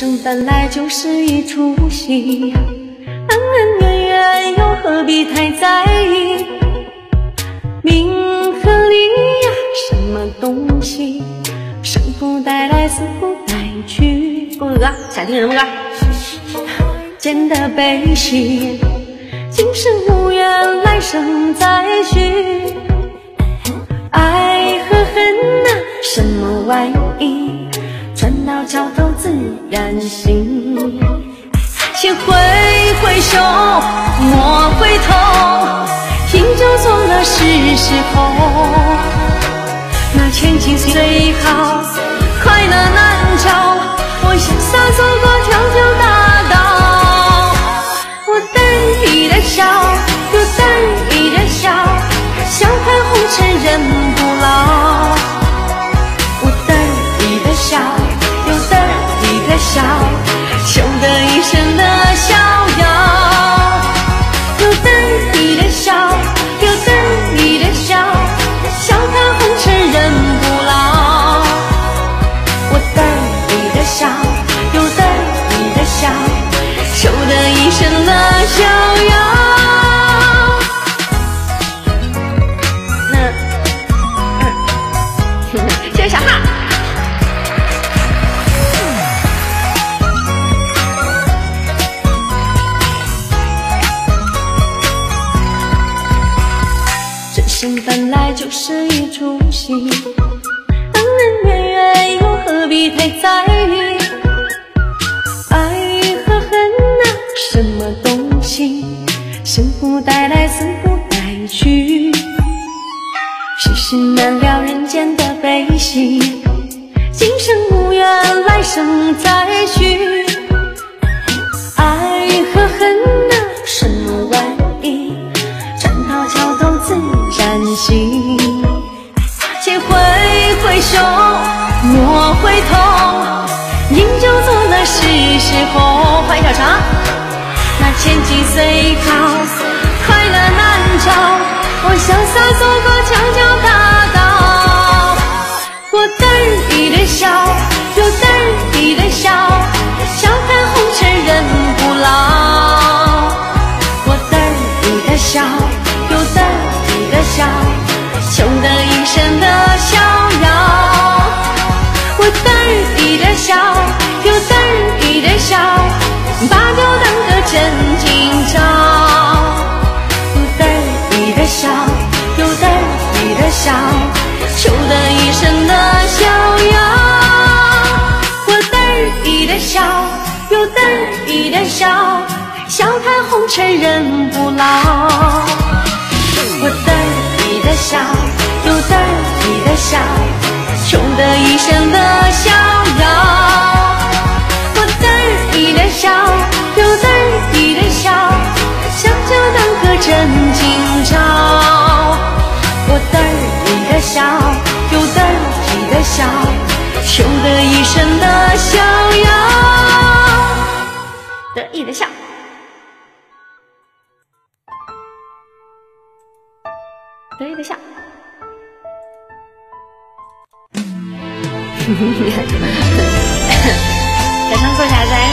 生本来就是一出戏，恩恩怨怨又何必太在意？名和利呀，什么东西？生不带来，死不带去。歌想听什么歌？见得悲喜，今生无缘，来生再续。爱和恨呐，什么玩意？船到桥头自然醒。先挥挥手，莫回头，饮酒作乐是时候。那千金虽好，人生本来就是一出戏，恩恩怨怨又何必太在意？爱和恨呐，什么东西？生不带来，死不带去。世事难料，人间的悲喜，今生无缘，来生再续。回头，饮酒作乐是时候。欢迎小常。那千金虽好，快乐难找。我潇洒走过条条大道，我得意的笑，又得意的笑，笑看红尘人不老。我得意的笑，又得意的笑，求得一生的逍看红尘人不老。我得意的笑，又得意的笑，求得一生的逍遥。我得意的笑，又得意的笑，想酒当歌真今朝。我得意的笑，又得意的笑，求得一生的逍遥。得意的笑。得意 的笑。小常坐下来。